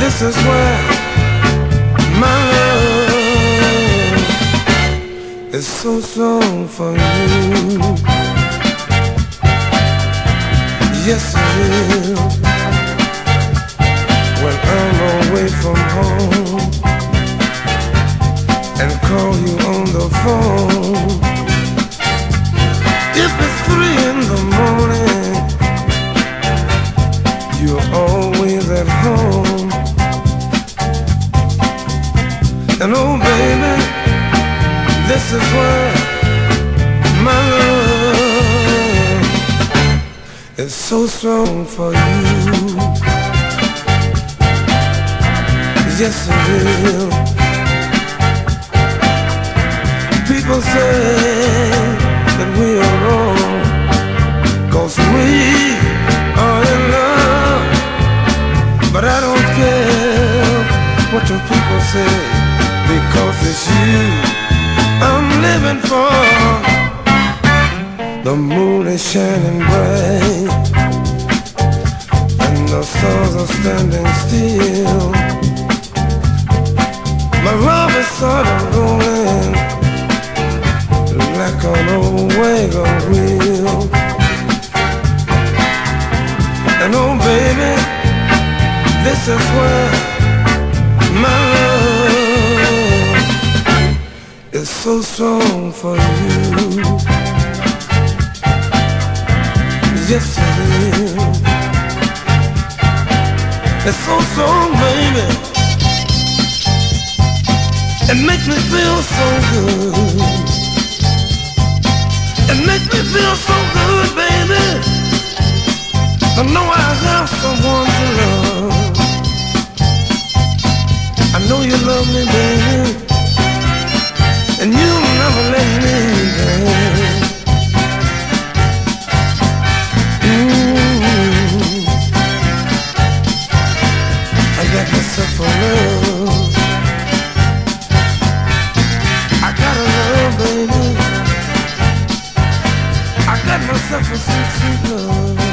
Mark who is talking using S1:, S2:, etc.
S1: This is where my love is so strong for you. Yes, it is. When I'm away from home and call you on the phone. If it's three in the morning, you're always at home. Hello, baby, this is where my love is so strong for you. Yes, it will. People say that we are wrong, cause we are in love, but I don't care what your people say because it's you I'm living for. The moon is shining bright, and the stars are standing still. My love is sort of rolling like an old wagon wheel. And oh, baby, this is where. so strong for you. Yes, it is. It's so strong, baby. It makes me feel so good. It makes me feel so good, baby. I know I have someone to love. I know you love me, baby. got myself a sweet, sweet.